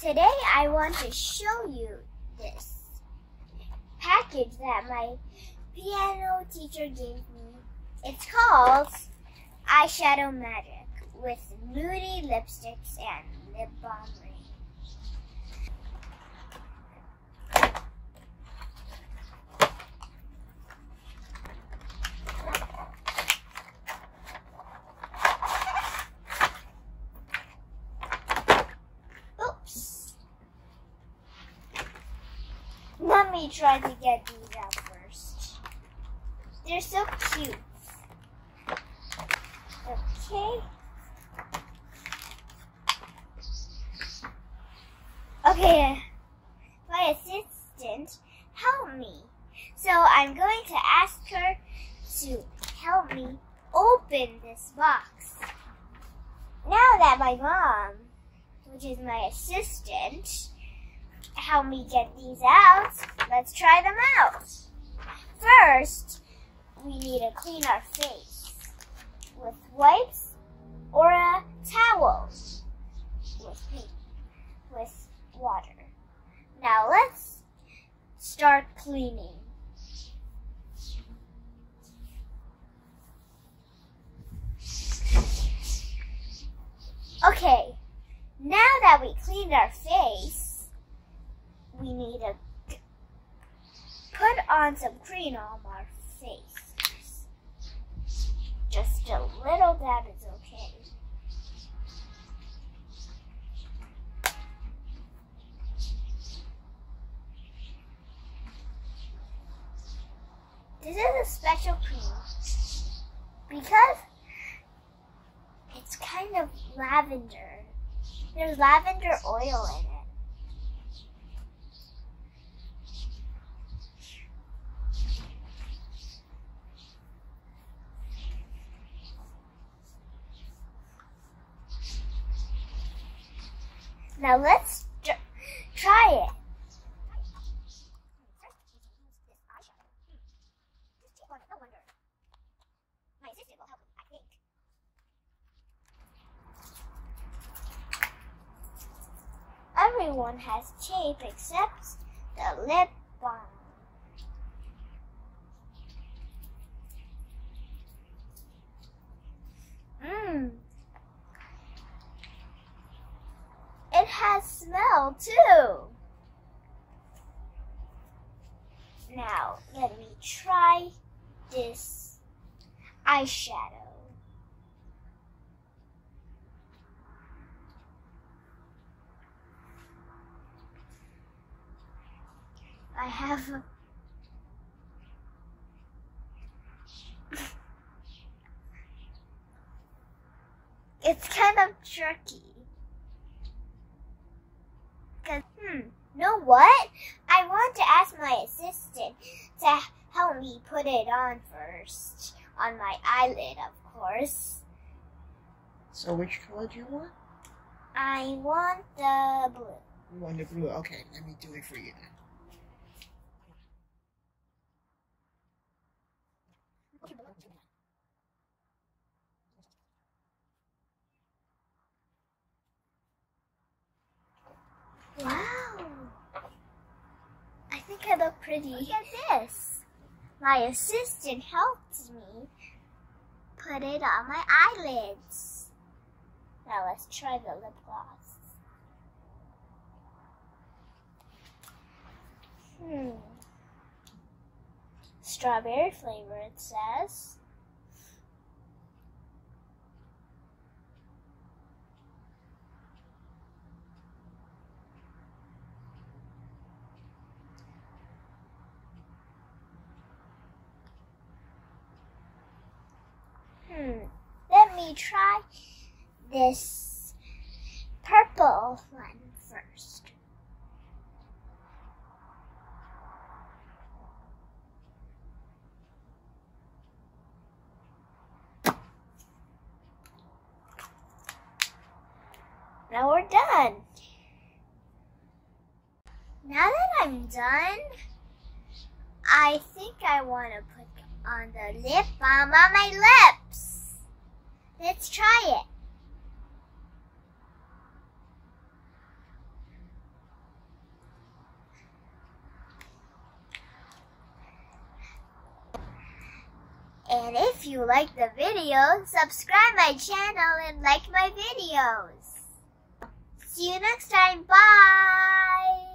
Today I want to show you this package that my piano teacher gave me. It's called Eyeshadow Magic with Moody lipsticks and lip balm ring. Oops. Let me try to get these out first. They're so cute. Okay. Okay, my assistant, help me. So I'm going to ask her to help me open this box. Now that my mom, which is my assistant, help me get these out, let's try them out. First, we need to clean our face with wipes or a towel with with water. Now let's start cleaning. Okay, now that we cleaned our face, we need to put on some cream on our face. Just a little dab is okay. This is a special cream because it's kind of lavender. There's lavender oil in it. Now let's try it. Everyone has tape except the lip balm. Mmm. Smell too. Now, let me try this eyeshadow. I have a It's kind of tricky. Hmm, know what? I want to ask my assistant to help me put it on first. On my eyelid, of course. So which color do you want? I want the blue. You want the blue? Okay, let me do it for you then. I think I look pretty. Look at this. My assistant helped me put it on my eyelids. Now let's try the lip gloss. Hmm. Strawberry flavor, it says. Hmm. Try this purple one first. Now we're done. Now that I'm done, I think I want to put on the lip balm on my lips. Let's try it. And if you like the video, subscribe my channel and like my videos. See you next time. Bye!